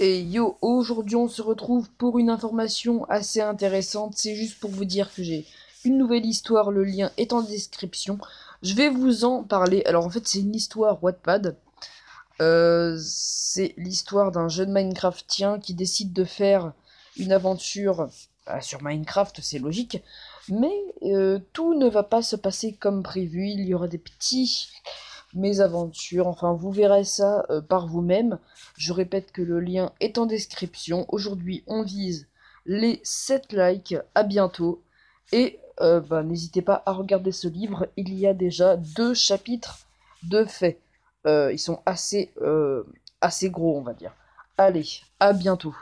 Et yo, aujourd'hui on se retrouve pour une information assez intéressante. C'est juste pour vous dire que j'ai une nouvelle histoire, le lien est en description. Je vais vous en parler. Alors en fait c'est une histoire Wattpad. Euh, c'est l'histoire d'un jeune Minecraftien qui décide de faire une aventure bah, sur Minecraft, c'est logique. Mais euh, tout ne va pas se passer comme prévu. Il y aura des petits mes aventures. Enfin, vous verrez ça euh, par vous-même. Je répète que le lien est en description. Aujourd'hui, on vise les 7 likes. À bientôt. Et euh, bah, n'hésitez pas à regarder ce livre. Il y a déjà deux chapitres de faits. Euh, ils sont assez, assez gros, on va dire. Allez, à bientôt.